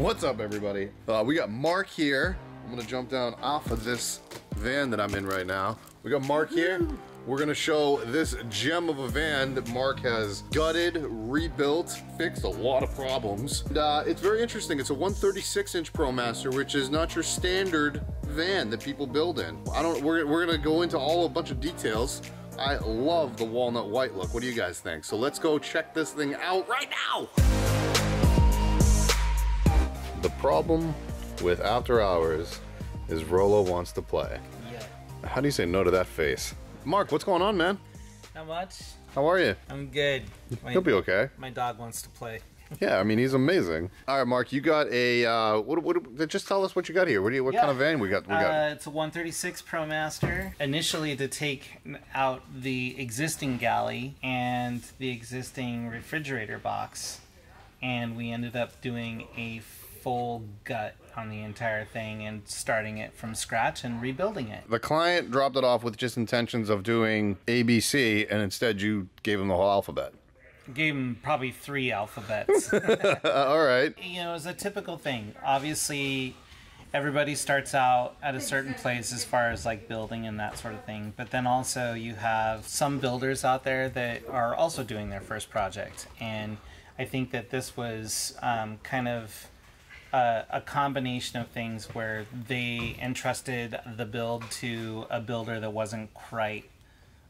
What's up, everybody? Uh, we got Marc here. I'm gonna jump down off of this van that I'm in right now. We got Marc here. We're gonna show this gem of a van that Marc has gutted, rebuilt, fixed a lot of problems. And, uh, it's very interesting. It's a 136 inch ProMaster, which is not your standard van that people build in. I don't. We're, we're gonna go into all a bunch of details. I love the walnut white look. What do you guys think? So let's go check this thing out right now. The problem with After Hours is Rolo wants to play. Yeah. How do you say no to that face? Marc, what's going on, man? Not much. How are you? I'm good. My, He'll be okay. my dog wants to play. Yeah, I mean he's amazing. All right, Marc, you got a uh, what? What? Just tell us what you got here. What do you? What Yeah. kind of van we got? We got. Uh, it's a 136 ProMaster. Initially to take out the existing galley and the existing refrigerator box, and we ended up doing a full gut on the entire thing and starting it from scratch and rebuilding it. the client dropped it off with just intentions of doing ABC, and instead you gave him the whole alphabet. Gave him probably three alphabets. Uh, all right. you know, it's a typical thing. Obviously, everybody starts out at a certain place as far as like building and that sort of thing. But then also, you have some builders out there that are also doing their first project. And I think that this was um, kind of a, a combination of things where they entrusted the build to a builder that wasn't quite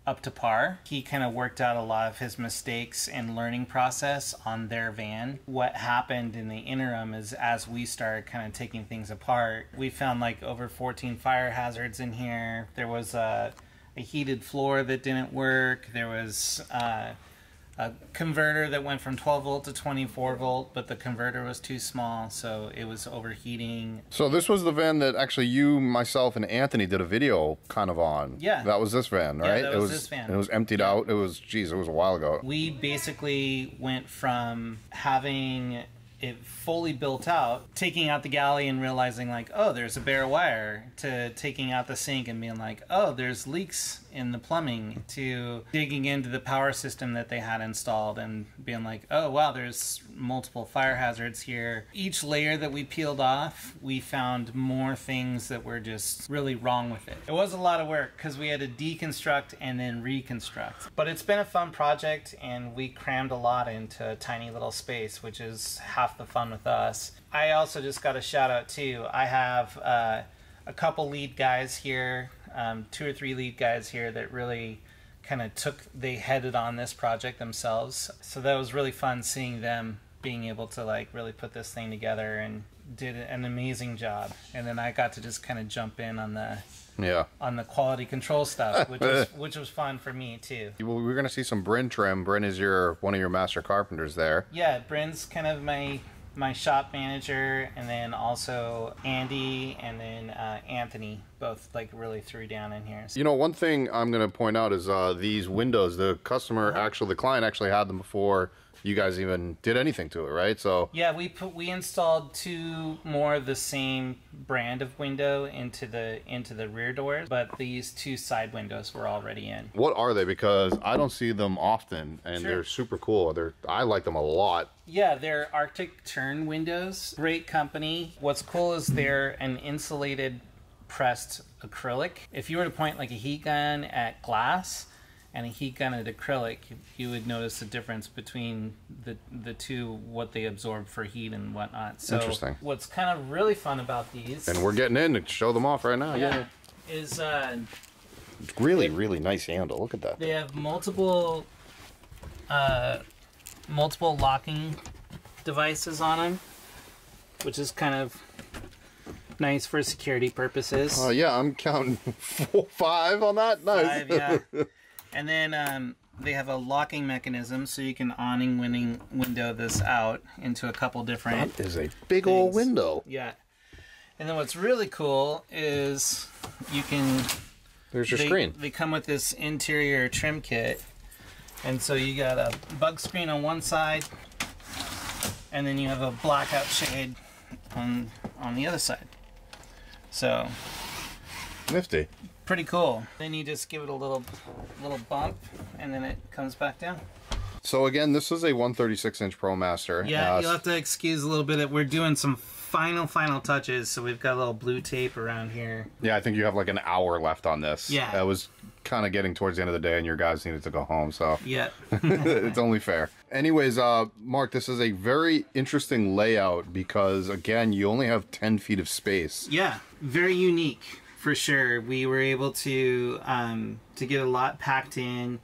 up to par. He kind of worked out a lot of his mistakes and learning process on their van. What happened in the interim is as we started kind of taking things apart, we found like over 14 fire hazards in here. There was a, a heated floor that didn't work. There was uh, a converter that went from 12 volt to 24 volt, but the converter was too small, so it was overheating. So this was the van that actually you, myself, and Anthony did a video kind of on. Yeah. That was this van, right? that it was this van. It was emptied out. It was, geez, it was a while ago. we basically went from having it fully built out, taking out the galley and realizing like, oh, there's a bare wire, to taking out the sink and being like, oh, there's leaks in the plumbing, to digging into the power system that they had installed and being like, oh, wow, there's multiple fire hazards here. Each layer that we peeled off, we found more things that were just really wrong with it. It was a lot of work because we had to deconstruct and then reconstruct. But it's been a fun project and we crammed a lot into a tiny little space, which is half the fun with us. I also just got a shout out too. I have uh, a couple lead guys here, um, two or three lead guys here that really kind of took they headed on this project themselves. So that was really fun seeing them being able to like really put this thing together and did an amazing job. And then I got to just kind of jump in on the Yeah. on the quality control stuff, which was which was fun for me too. Well, we're gonna see some Bryn trim. Bryn is your one of your master carpenters there. Yeah, Bryn's kind of my my shop manager, and then also Andy and then uh, Anthony both like really threw down in here. You know, one thing I'm gonna point out is uh, these windows. The customer, Uh-huh. actually, the client actually had them before you guys even did anything to it, right? So Yeah, we put we installed two more of the same brand of window into the into the rear doors, but these two side windows were already in. what are they? Because I don't see them often, and Sure. they're super cool. They're I like them a lot. Yeah, they're Arctic Tern windows. Great company. What's cool is they're an insulated pressed acrylic. If you were to point like a heat gun at glass and a heat gun at acrylic, you, would notice the difference between the the two, what they absorb for heat and whatnot. So Interesting. what's kind of really fun about these And we're getting in to show them off right now. yeah, is uh, really, really nice handle. Look at that. they have multiple uh, multiple locking devices on them, which is kind of nice for security purposes. Oh yeah, I'm counting four, five on that. Nice. Five, yeah. and then um, they have a locking mechanism, so you can awning winning window this out into a couple different. That is a big old window. Yeah. And then what's really cool is you can There's your they, screen. They come with this interior trim kit, and so you got a bug screen on one side, and then you have a blackout shade on on the other side. So Nifty. Pretty cool. Then you just give it a little little bump, and then it comes back down. So again, this is a 136 inch ProMaster. Yeah, Uh, you'll have to excuse a little bit. We're doing some final, final touches. So we've got a little blue tape around here. yeah, I think you have like an hour left on this. Yeah. That was kind of getting towards the end of the day, and your guys needed to go home, so Yeah. it's only fair. Anyways, uh, Marc, this is a very interesting layout because again, you only have 10 feet of space. Yeah, very unique for sure. We were able to um, to get a lot packed in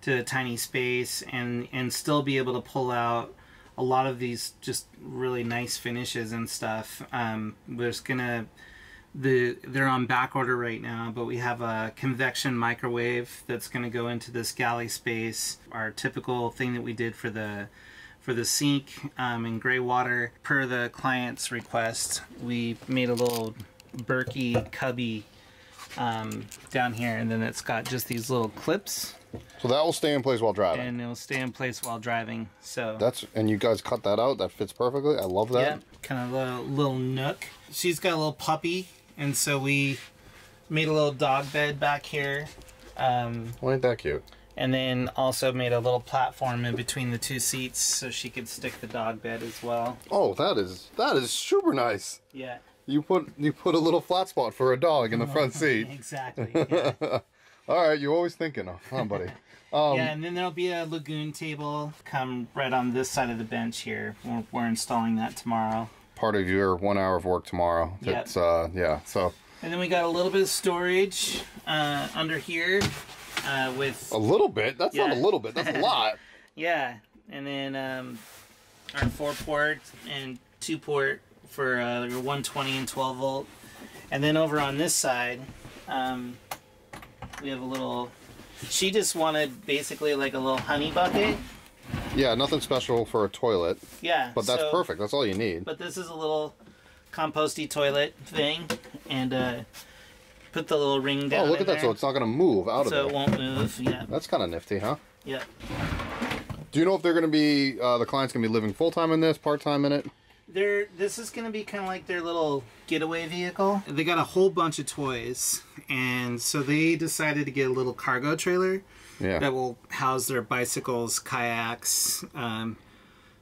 to a tiny space and and still be able to pull out a lot of these just really nice finishes and stuff. Um, there's gonna the they're on back order right now, but we have a convection microwave that's gonna go into this galley space. Our typical thing that we did for the for the sink um, in gray water per the client's request we made a little Berkey cubby um, down here and then it's got just these little clips So that will stay in place while driving. and it'll stay in place while driving so That's and you guys cut that out. That fits perfectly. I love that. yeah kind of a little, nook she's got a little puppy and so we made a little dog bed back here um, Well, ain't that cute? and then also made a little platform in between the two seats so she could stick the dog bed as well Oh, that is that is super nice. yeah You put you put a little flat spot for a dog in the front seat. exactly yeah. All right, you're always thinking, huh, buddy? Um, yeah, and then there'll be a Lagun table come right on this side of the bench here. We're, we're installing that tomorrow. Part of your one hour of work tomorrow. Yep. It's uh yeah. So And then we got a little bit of storage uh, under here uh, with a little bit. That's not a little bit. That's a lot. yeah, and then um, our four port and two port for uh, your 120 and 12 volt. And then over on this side, um, we have a little. She just wanted basically like a little honey bucket. Yeah, nothing special for a toilet, Yeah, but that's so- perfect. That's all you need. But this is a little composty toilet thing, and uh, put the little ring down. Oh, look at that! there So it's not going to move out of so it won't move. Yeah, That's kind of nifty, huh? yeah. Do you know if they're going to be uh, the client's going to be living full time in this, part time in it? They're this is gonna be kind of like their little getaway vehicle. They got a whole bunch of toys, and so they decided to get a little cargo trailer Yeah. that will house their bicycles, kayaks, um,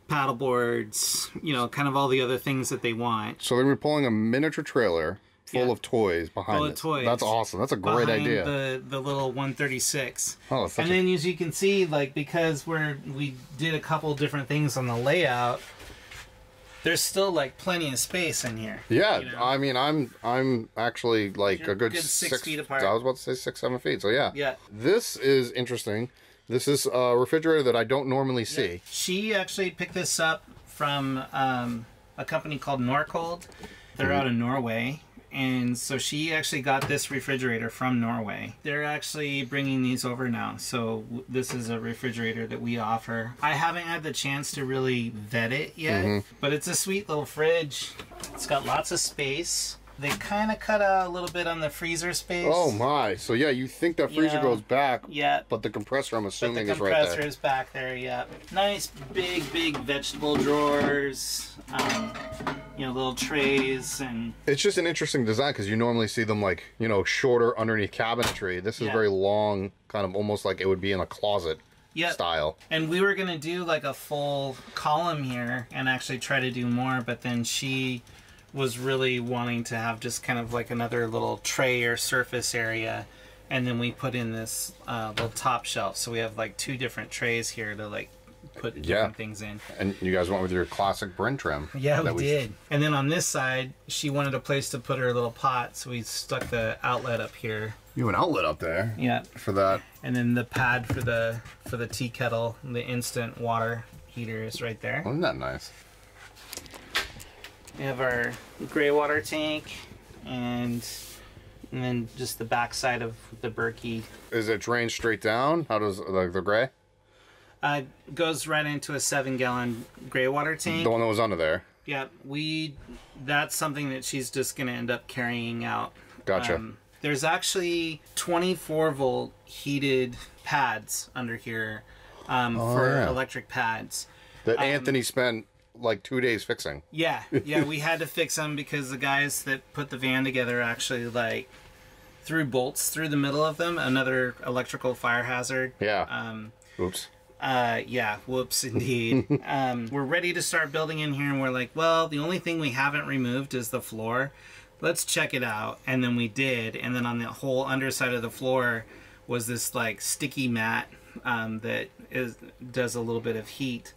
paddle boards. You know, kind of all the other things that they want. So they're pulling a miniature trailer full Yeah. of toys behind Full of toys That's awesome. That's a great idea. The the little 136. Oh, and then as you can see, like because we're we did a couple different things on the layout, there's still like plenty of space in here. Yeah, you know? I mean, I'm I'm actually like You're a good, good six feet apart. I was about to say six, seven feet. So yeah, Yeah. This is interesting. This is a refrigerator that I don't normally see. She actually picked this up from um, a company called Norcold. They're Mm-hmm. out of Norway. And so she actually got this refrigerator from Norway. They're actually bringing these over now. So this is a refrigerator that we offer. I haven't had the chance to really vet it yet, Mm-hmm. but it's a sweet little fridge. It's got lots of space. They kind of cut out a little bit on the freezer space. Oh my! So yeah, you think that freezer goes back, Yeah, but the compressor, I'm assuming, is right there. compressor is back there, yeah. Nice big, big vegetable drawers. Um, you know, little trays and It's just an interesting design because you normally see them like you know shorter underneath cabinetry. This is Yeah. very long, kind of almost like it would be in a closet yeah. style. And we were gonna do like a full column here and actually try to do more, but then she was really wanting to have just kind of like another little tray or surface area. And then we put in this uh, little top shelf, so we have like two different trays here to like put different Yeah. things in. And you guys went with your classic Bryn trim. Yeah, that we did. And then on this side, she wanted a place to put her little pot, so we stuck the outlet up here. You have an outlet up there Yeah. for that. And then the pad for the for the tea kettle, the instant water heater is right there. Isn't that nice? We have our gray water tank and and then just the back side of the Berkey Is it drained straight down? How does like the gray? uh, goes right into a seven gallon gray water tank. The one that was under there. Yeah, we. That's something that she's just going to end up carrying out. Gotcha. Um, there's actually 24 volt heated pads under here um, for yeah. electric pads. that um, Anthony spent like two days fixing. Yeah, yeah, we had to fix them because the guys that put the van together actually like threw bolts through the middle of them. Another electrical fire hazard. Yeah. Um, Oops. Uh, yeah, whoops, indeed. um, we're ready to start building in here, and we're like, well, the only thing we haven't removed is the floor. Let's check it out. And then we did, and then on the whole underside of the floor was this like sticky mat um, that is does a little bit of heat.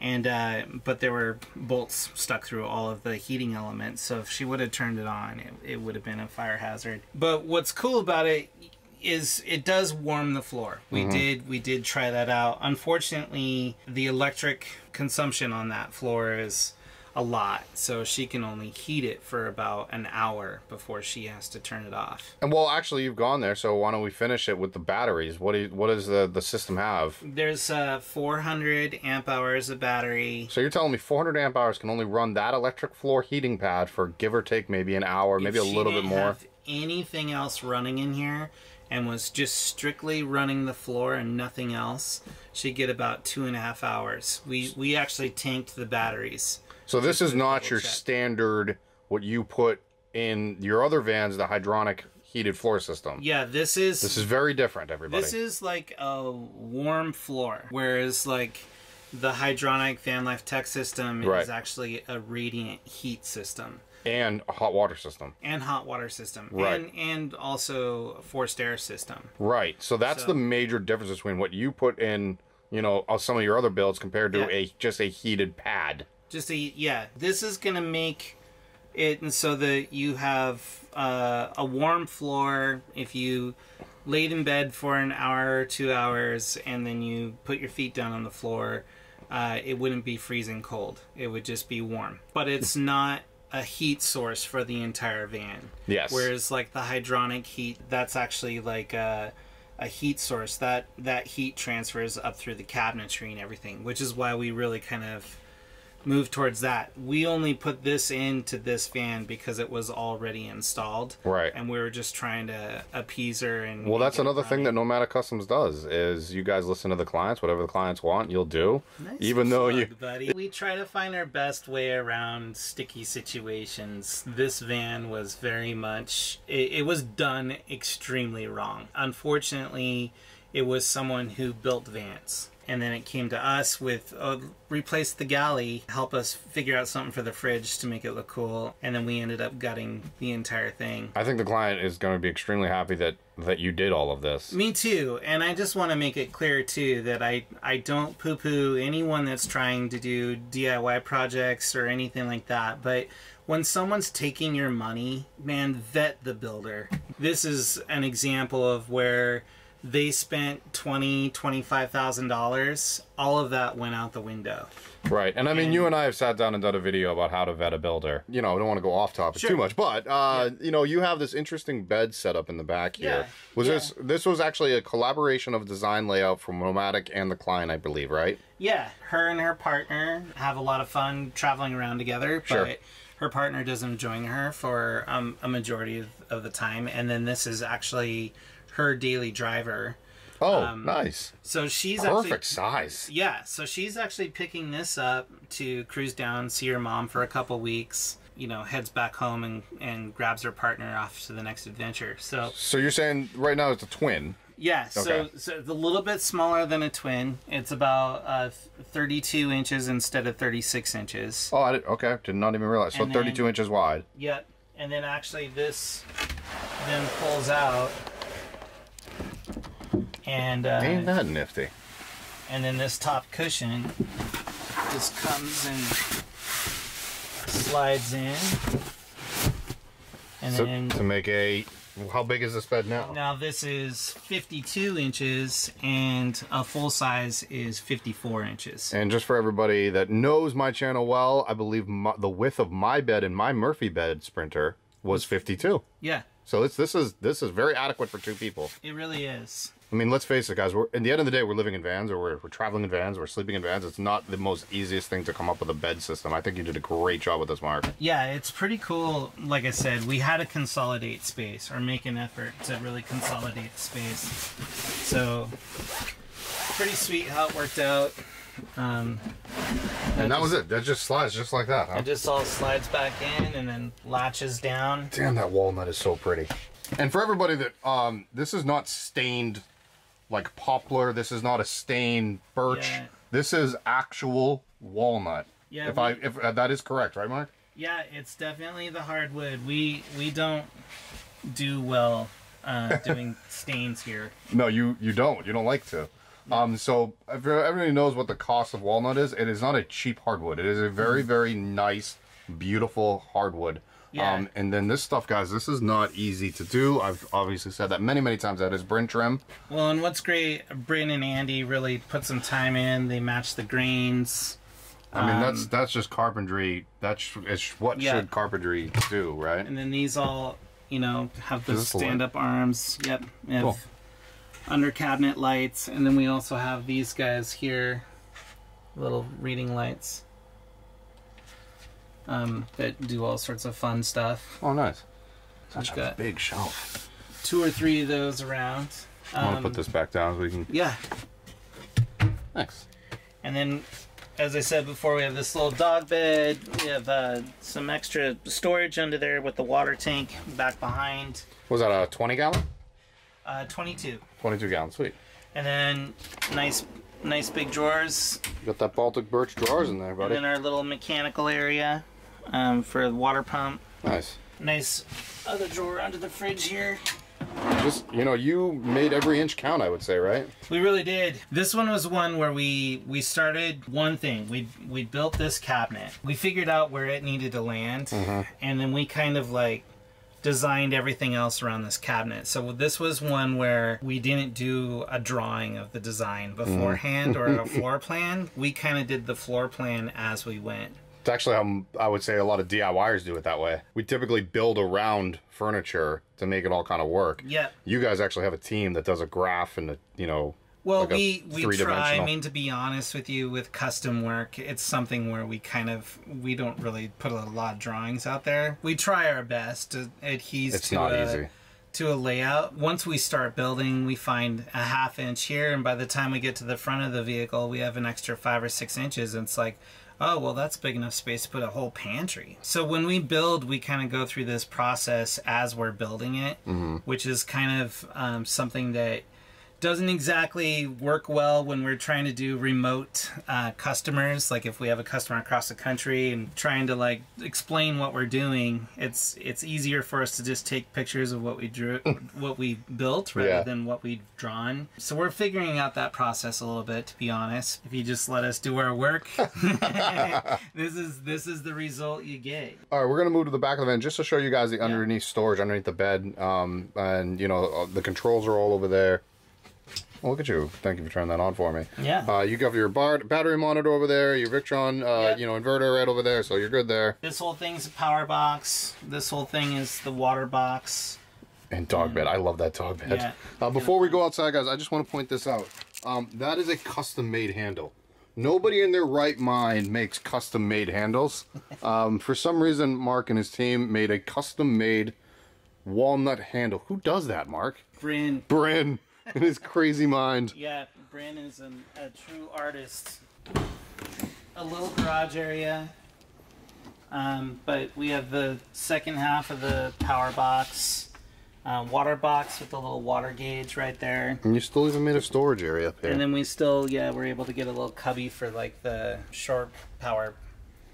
And uh, but there were bolts stuck through all of the heating elements, so if she would have turned it on, it, it would have been a fire hazard. But what's cool about it is it does warm the floor. We did we did try that out. Unfortunately, the electric consumption on that floor is a lot, so she can only heat it for about an hour before she has to turn it off. And well, actually, you've gone there, so why don't we finish it with the batteries? What do you, what does the the system have? There's uh 400 amp hours of battery. So you're telling me 400 amp hours can only run that electric floor heating pad for give or take maybe an hour, maybe a little bit more. have anything else running in here and was just strictly running the floor and nothing else, she'd get about two and a half hours. We we actually tanked the batteries. So this is not your check. standard what you put in your other vans, the hydronic heated floor system. Yeah, this is This is very different, everybody. this is like a warm floor, whereas like the hydronic van life tech system Right. is actually a radiant heat system and a hot water system. and hot water system Right. and and also a forced air system. Right. So that's So- the major difference between what you put in, you know, uh, some of your other builds compared to Yeah. a just a heated pad. Just a yeah this is gonna make it and so that you have uh, a warm floor if you laid in bed for an hour or two hours and then you put your feet down on the floor uh, it wouldn't be freezing cold. It would just be warm. But it's not a heat source for the entire van. Yes. whereas like the hydronic heat that's actually like a, a heat source. That that heat transfers up through the cabinetry and everything which is why we really kind of move towards that we only put this into this van because it was already installed Right. and we were just trying to appease her and Well, that's another thing that. Nomadik Customs does is you guys listen to the clients, whatever the clients want, you'll do. Nice even though you buddy. we try to find our best way around sticky situations this van was very much it, it was done extremely wrong unfortunately it was someone who built vans and then it came to us with uh, replace the galley help us figure out something for the fridge to make it look cool and then we ended up gutting the entire thing I think the client is going to be extremely happy that that you did all of this. Me too, and I just want to make it clear too that I I don't poo-poo anyone that's trying to do DIY projects or anything like that, but when someone's taking your money, man, vet the builder. This is an example of where they spent twenty twenty five thousand dollars. All of that went out the window. Right. And I mean, you and I have sat down and done a video about how to vet a builder. You know, I don't want to go off topic Sure. too much, but uh, you know, you have this interesting bed set up in the back here. Yeah, Was yeah. this this was actually a collaboration of design layout from Nomadik and the client, I believe, right? Yeah, her and her partner have a lot of fun traveling around together, Sure. but her partner doesn't join her for um, a majority of, of the time. And then this is actually her daily driver. Oh, Um, nice. So she's Perfect actually size. yeah. So she's actually picking this up to cruise down, see her mom for a couple weeks. You know, heads back home and and grabs her partner off to the next adventure. So So you're saying right now it's a twin. yeah, so, Okay. so it's a little bit smaller than a twin. It's about uh, 32 inches instead of 36 inches. Oh, I did, okay. Did not even realize. So And 32 then- inches wide. Yep. And then actually this then pulls out. And uh, Ain't that nifty? and then this top cushion just comes and slides in. And So then to make a, how big is this bed now? now this is 52 inches and a full size is 54 inches. And just for everybody that knows my channel well, I believe my, the width of my bed in my Murphy bed Sprinter was 52. Yeah, So it's this is this is very adequate for two people. it really is. I mean, let's face it, guys. We're in the end of the day, we're living in vans, or we're, we're traveling in vans, we're sleeping in vans. It's not the most easiest thing to come up with a bed system. I think you did a great job with this, Marc. Yeah, it's pretty cool. Like I said, we had to consolidate space or make an effort to really consolidate space. So, pretty sweet how it worked out. Um, And that was it. That just slides just like that. Huh? it just all slides back in and then latches down. Damn, that walnut is so pretty. And for everybody that um, this is not stained like poplar. This is not a stain birch. Yeah. This is actual walnut. Yeah, If we- I if uh, that is correct, right, Marc? Yeah, it's definitely the hardwood. We we don't do well uh, doing stains here. No, you you don't. You don't like to. Um, so if everybody knows what the cost of walnut is, it is not a cheap hardwood. It is a very very nice, beautiful hardwood. Yeah. Um, and then this stuff, guys, this is not easy to do. I've obviously said that many many times. That is Bryn trim. Well, and what's great, Bryn and Andy really put some time in. They match the grains. I mean, that's that's just carpentry. That's it's what Um, Yeah. should carpentry do, right? And then these all, you know, have the Is this the light? stand-up arms. Yep. Cool. under cabinet lights, and then we also have these guys here, little reading lights. Um, that do all sorts of fun stuff. Oh, nice. We've Such a got big shelf. two or three of those around. I want to Um, put this back down so we can. Yeah, Thanks. And then, as I said before, we have this little dog bed. We have uh, some extra storage under there with the water tank back behind. Was that a 20 gallon? Uh, 22. 22 gallon. Sweet. And then nice, nice big drawers. You got that Baltic birch drawers in there, And buddy. then our little mechanical area um, for the water pump. Nice. Nice other drawer under the fridge here. Just you know, you made every inch count. I would say, right? We really did. This one was one where we we started one thing. We we built this cabinet. We figured out where it needed to land, and then we kind of like designed everything else around this cabinet. So this was one where we didn't do a drawing of the design beforehand or a floor plan. We kind of did the floor plan as we went. It's actually how I would say a lot of DIYers do it that way. We typically build around furniture to make it all kind of work. Yeah. You guys actually have a team that does a graph and a, you know. Well, like we we try. I mean, to be honest with you, with custom work, it's something where we kind of we don't really put a lot of drawings out there. We try our best to adhere It's to not a, easy. to a layout. Once we start building, we find a half inch here, and by the time we get to the front of the vehicle, we have an extra five or six inches. And it's like, oh well, that's big enough space to put a whole pantry. So when we build, we kind of go through this process as we're building it, Mm-hmm. which is kind of um, something that doesn't exactly work well when we're trying to do remote uh, customers like if we have a customer across the country and trying to like explain what we're doing it's it's easier for us to just take pictures of what we drew what we built rather Yeah. than what we've drawn so we're figuring out that process a little bit to be honest if you just let us do our work this is this is the result you get All right, we're gonna move to the back of the van just to show you guys the underneath storage underneath the bed. Um, and you know uh, the controls are all over there. Well, look at you! Thank you for turning that on for me. Yeah. Uh, you got your bar- battery monitor over there, your Victron, uh, Yep. you know, inverter right over there, so you're good there. this whole thing's a power box this whole thing is the water box And dog bed. I love that dog bed. Yeah. Uh, before we go outside, guys, I just want to point this out. Um, that is a custom made handle. Nobody in their right mind makes custom made handles. Um, for some reason, Marc and his team made a custom made walnut handle. Who does that, Marc? Bryn Bryn in his crazy mind. Yeah, Bryn is an, a true artist. A little garage area. Um, but we have the second half of the power box, uh, water box with the little water gauge right there. And you still even made a storage area up here. And then we still, yeah, we're able to get a little cubby for like the short power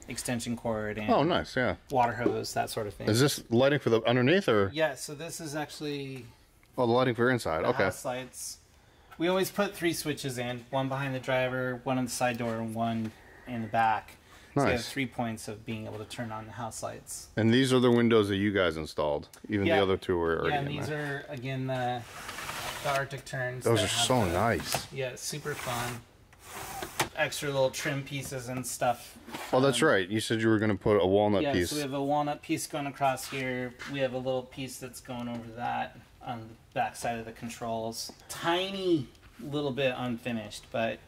extension cord and oh, nice. Yeah. water hose, that sort of thing. Is this lighting for the underneath or yeah, so this is actually oh the lighting for inside? Okay. house lights. We always put three switches in: one behind the driver, one on the side door, and one in the back. So we have Nice. three points of being able to turn on the house lights. And these are the windows that you guys installed. Even Yeah. the other two were already yeah, and these there. are again the the Arctic terns. Those are so the- nice. Yeah, super fun. Extra little trim pieces and stuff. Oh, that's right. You said you were going to put a walnut yeah, piece. so we have a walnut piece going across here. We have a little piece that's going over that on the back side of the controls. Tiny little bit unfinished, but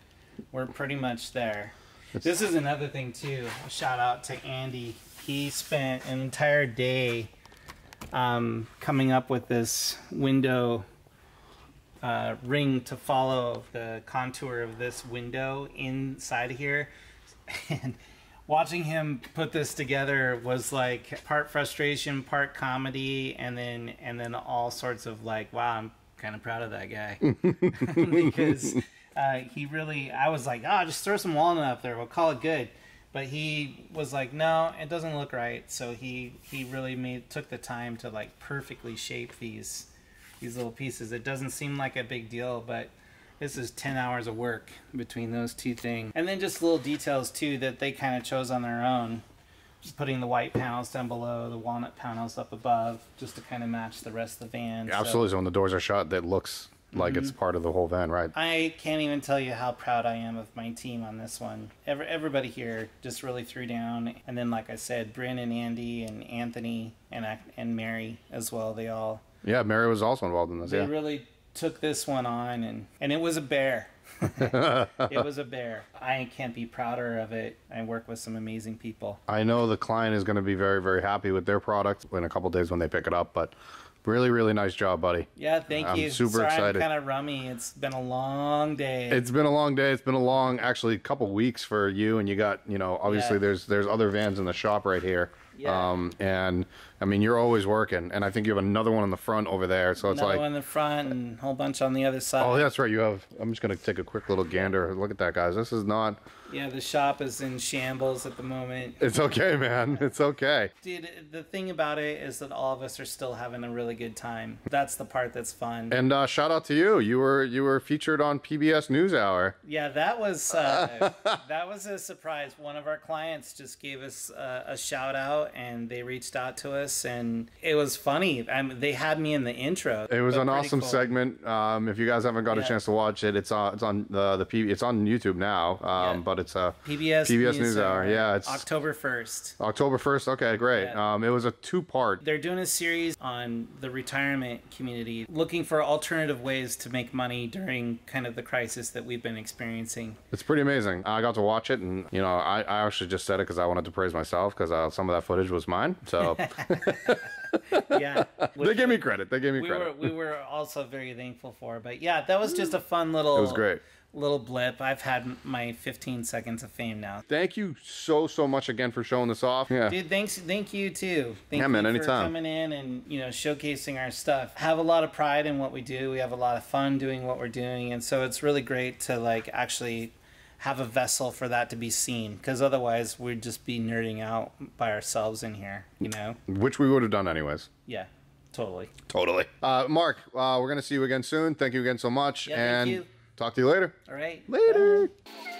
we're pretty much there. This is another thing too. A shout out to Andy. He spent an entire day um, coming up with this window uh, ring to follow the contour of this window inside of here. And watching him put this together was like part frustration, part comedy, and then and then all sorts of like, wow, I'm kind of proud of that guy because uh, he really. I was like, oh, just throw some walnut up there. We'll call it good. But he was like, no, it doesn't look right. So he he really made took the time to like perfectly shape these these little pieces. It doesn't seem like a big deal, but this is 10 hours of work between those two things. And then just little details too that they kind of chose on their own. Just putting the white panels down below, the walnut panels up above, just to kind of match the rest of the van. So Absolutely. So when the doors are shut, that looks like it's Mm-hmm. part of the whole van, right? I can't even tell you how proud I am of my team on this one. Every, everybody here just really threw down. And then, like I said, Bryn and Andy and Anthony and, and Mary as well, they all Yeah, Mary was also involved in this. they Yeah. really took this one on and and it was a bear it was a bear i can't be prouder of it i work with some amazing people I know the client is going to be very, very happy with their product in a couple days when they pick it up, but really, really nice job, buddy. yeah thank I'm you super Sorry, excited. i'm kind of rummy it's been a long day It's been a long day. It's been a long, actually, couple weeks for you, and you got, you know, obviously Yeah. there's there's other vans in the shop right here. Yeah. Um, and I mean, you're always working, and I think you have another one in the front over there. So it's another like, one in the front and a whole bunch on the other side oh, that's right. You have. I'm just gonna take a quick little gander. Look at that, guys. This is not. yeah the shop is in shambles at the moment It's okay, man. It's okay. dude the thing about it is that all of us are still having a really good time that's the part that's fun And uh, shout out to you. You were you were featured on PBS NewsHour. Yeah, that was uh, that was a surprise. One of our clients just gave us uh, a shout out, and they reached out to us, and it was funny. I mean, they had me in the intro. It was an awesome cool. segment. Um, if you guys haven't got a chance to watch it, it's on it's on the the P, it's on YouTube now. Um, Yeah. but it's a PBS PBS News NewsHour. Hour, Yeah, it's October first. October first. Okay, great. Yeah. Um, it was a two part. They're doing a series on the retirement community, looking for alternative ways to make money during kind of the crisis that we've been experiencing. It's pretty amazing. I got to watch it, and you know, I, I actually just said it because I wanted to praise myself because uh, some of that footage was mine. So Yeah, they gave me credit. They gave me we were credit. we were also very thankful for. But yeah, that was just a fun little. It was great. Little blip. I've had my 15 seconds of fame now. Thank you so so much again for showing this off. Yeah. Dude, thanks, thank you too. Thank Yeah, man, you anytime. for coming in and you know showcasing our stuff. Have a lot of pride in what we do. We have a lot of fun doing what we're doing, and so it's really great to like actually have a vessel for that to be seen. Because otherwise, we'd just be nerding out by ourselves in here. You know? Which we would have done anyways. Yeah, totally. Totally. Uh, Marc, uh, we're gonna see you again soon. Thank you again so much, Yeah, thank and you. talk to you later. All right. Later. Bye.